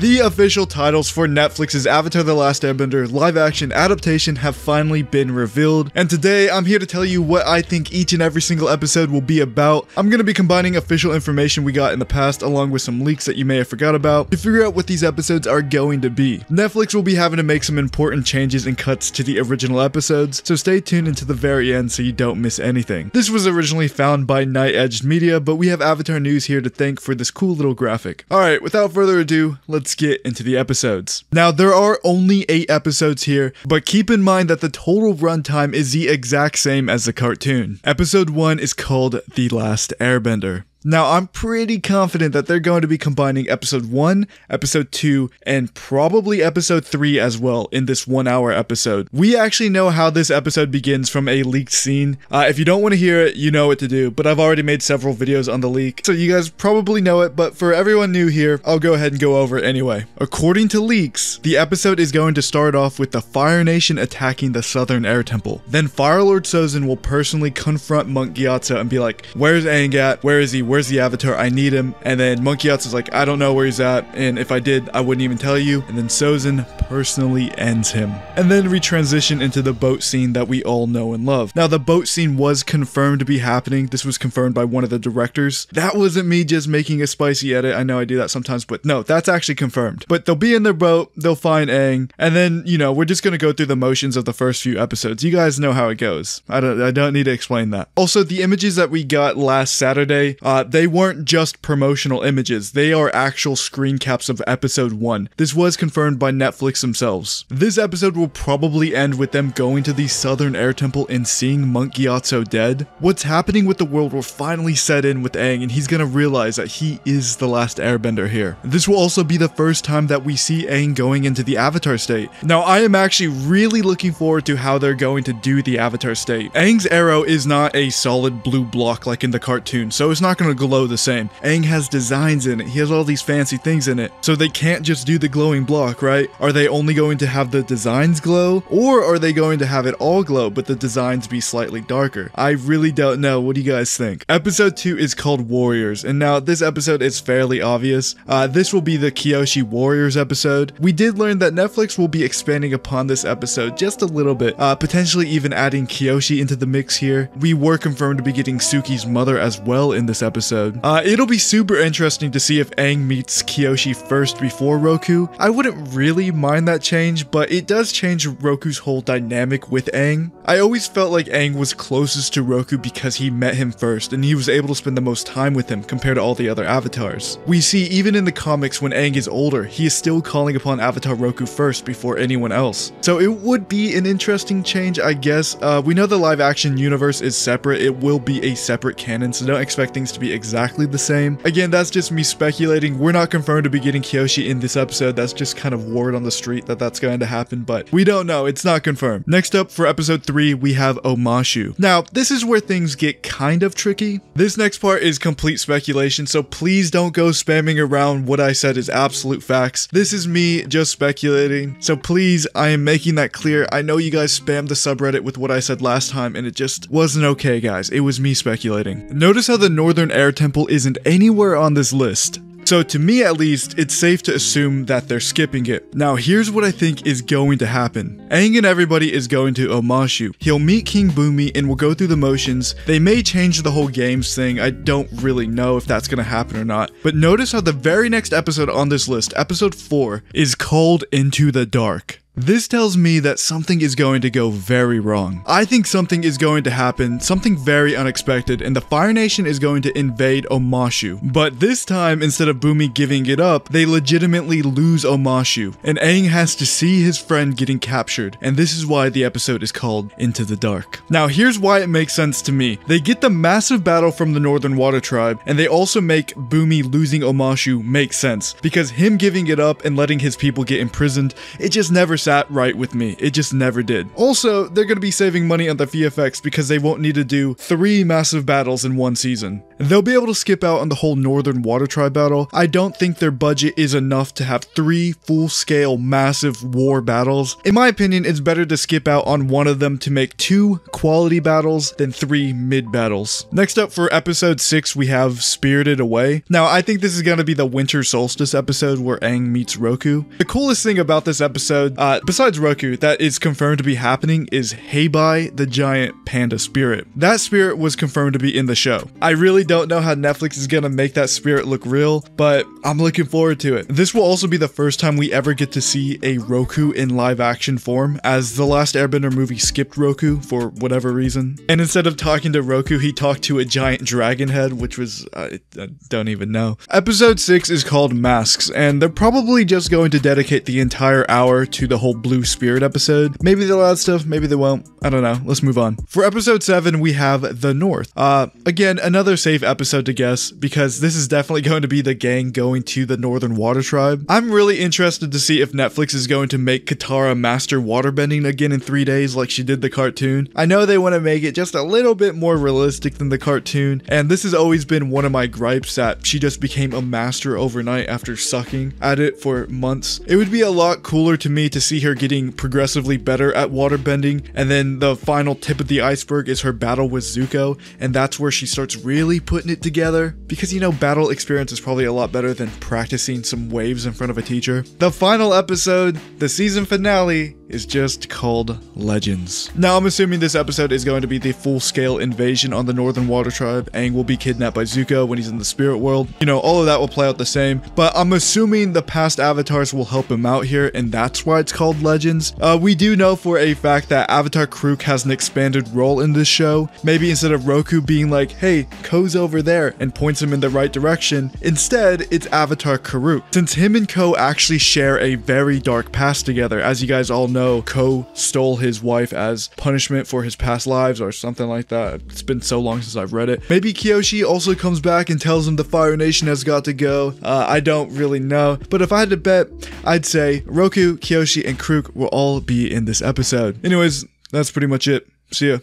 The official titles for Netflix's Avatar The Last Airbender live action adaptation have finally been revealed, and today I'm here to tell you what I think each and every single episode will be about. I'm going to be combining official information we got in the past along with some leaks that you may have forgot about to figure out what these episodes are going to be. Netflix will be having to make some important changes and cuts to the original episodes, so stay tuned until the very end so you don't miss anything. This was originally found by Knight Edge Media, but we have Avatar News here to thank for this cool little graphic. Alright, without further ado, let's get into the episodes. Now, there are only 8 episodes here, but keep in mind that the total runtime is the exact same as the cartoon. Episode 1 is called The Last Airbender. Now, I'm pretty confident that they're going to be combining episode 1, episode 2, and probably episode 3 as well in this one hour episode. We actually know how this episode begins from a leaked scene. Uh, if you don't want to hear it, you know what to do, but I've already made several videos on the leak, so you guys probably know it, but for everyone new here, I'll go ahead and go over it anyway. According to leaks, the episode is going to start off with the Fire Nation attacking the Southern Air Temple. Then Fire Lord Sozin will personally confront Monk Gyatso and be like, Where's Aang at? Where is he? Where's the avatar? I need him. And then Monkey Monk Gyatso's like, I don't know where he's at. And if I did, I wouldn't even tell you. And then Sozin personally ends him. And then we transition into the boat scene that we all know and love. Now, the boat scene was confirmed to be happening. This was confirmed by one of the directors. That wasn't me just making a spicy edit. I know I do that sometimes, but no, that's actually confirmed. But they'll be in their boat, they'll find Aang, and then, you know, we're just gonna go through the motions of the first few episodes. You guys know how it goes. I don't I don't need to explain that. Also, the images that we got last Saturday, uh, Uh, they weren't just promotional images, they are actual screen caps of episode 1. This was confirmed by Netflix themselves. This episode will probably end with them going to the Southern Air Temple and seeing Monk Gyatso dead. What's happening with the world will finally set in with Aang and he's gonna realize that he is the last airbender here. This will also be the first time that we see Aang going into the Avatar state. Now I am actually really looking forward to how they're going to do the Avatar state. Aang's arrow is not a solid blue block like in the cartoon, so it's not gonna glow the same. Aang has designs in it, he has all these fancy things in it, so they can't just do the glowing block, right? Are they only going to have the designs glow, or are they going to have it all glow but the designs be slightly darker? I really don't know, what do you guys think? Episode 2 is called Warriors, and now this episode is fairly obvious. Uh, this will be the Kyoshi Warriors episode. We did learn that Netflix will be expanding upon this episode just a little bit, uh, potentially even adding Kyoshi into the mix here. We were confirmed to be getting Suki's mother as well in this episode. Uh, it'll be super interesting to see if Aang meets Kyoshi first before Roku. I wouldn't really mind that change, but it does change Roku's whole dynamic with Aang. I always felt like Aang was closest to Roku because he met him first, and he was able to spend the most time with him compared to all the other avatars. We see even in the comics when Aang is older, he is still calling upon Avatar Roku first before anyone else. So it would be an interesting change, I guess. Uh, we know the live action universe is separate, it will be a separate canon, so don't expect things to be exactly the same. Again, that's just me speculating. We're not confirmed to be getting Kyoshi in this episode, that's just kind of word on the street that that's going to happen, but we don't know, it's not confirmed. Next up for episode 3, we have Omashu. Now, this is where things get kind of tricky. This next part is complete speculation, so please don't go spamming around what I said is absolute facts. This is me just speculating, so please, I am making that clear. I know you guys spammed the subreddit with what I said last time, and it just wasn't okay, guys. It was me speculating. Notice how the Northern Air Temple isn't anywhere on this list. So to me at least, it's safe to assume that they're skipping it. Now here's what I think is going to happen. Aang and everybody is going to Omashu. He'll meet King Bumi and will go through the motions. They may change the whole games thing, I don't really know if that's gonna happen or not. But notice how the very next episode on this list, episode 4, is called Into the Dark. This tells me that something is going to go very wrong. I think something is going to happen, something very unexpected, and the Fire Nation is going to invade Omashu. But this time, instead of Bumi giving it up, they legitimately lose Omashu, and Aang has to see his friend getting captured, and this is why the episode is called Into the Dark. Now here's why it makes sense to me. They get the massive battle from the Northern Water Tribe, and they also make Bumi losing Omashu make sense, because him giving it up and letting his people get imprisoned, it just never sat right with me. It just never did. Also, they're going to be saving money on the VFX because they won't need to do three massive battles in one season. They'll be able to skip out on the whole Northern Water Tribe battle. I don't think their budget is enough to have three full-scale massive war battles. In my opinion, it's better to skip out on one of them to make two quality battles than three mid battles. Next up for episode 6, we have Spirited Away. Now, I think this is going to be the winter solstice episode where Aang meets Roku. The coolest thing about this episode, uh, besides Roku, that is confirmed to be happening is Heibai, the giant panda spirit. That spirit was confirmed to be in the show. I really don't know how Netflix is to make that spirit look real, but I'm looking forward to it. This will also be the first time we ever get to see a Roku in live action form, as the last Airbender movie skipped Roku for whatever reason. And instead of talking to Roku, he talked to a giant dragon head, which was, uh, I don't even know. Episode 6 is called Masks, and they're probably just going to dedicate the entire hour to the whole Blue Spirit episode. Maybe they'll add stuff, maybe they won't. I don't know. Let's move on. For episode 7, we have The North. Uh, again, another safe episode to guess, because this is definitely going to be the gang going to the Northern Water Tribe. I'm really interested to see if Netflix is going to make Katara master waterbending again in three days like she did the cartoon. I know they want to make it just a little bit more realistic than the cartoon, and this has always been one of my gripes that she just became a master overnight after sucking at it for months. It would be a lot cooler to me to see her getting progressively better at waterbending, and then the final tip of the iceberg is her battle with Zuko, and that's where she starts really putting it together. Because you know, battle experience is probably a lot better than practicing some waves in front of a teacher. The final episode, the season finale, is just called Legends. Now, I'm assuming this episode is going to be the full scale invasion on the Northern Water Tribe. Aang will be kidnapped by Zuko when he's in the spirit world. You know, all of that will play out the same, but I'm assuming the past avatars will help him out here, and that's why it's called Legends. Uh, we do know for a fact that Avatar Kuruk has an expanded role in this show. Maybe instead of Roku being like, hey, Koh's over there, and points him in the right direction, instead, it's Avatar Kuruk. Since him and Koh actually share a very dark past together, as you guys all know, Koh stole his wife as punishment for his past lives or something like that. It's been so long since I've read it. Maybe Kyoshi also comes back and tells him the Fire Nation has got to go. Uh, I don't really know, but if I had to bet, I'd say Roku, Kyoshi, and Kuruk will all be in this episode. Anyways, that's pretty much it. See ya.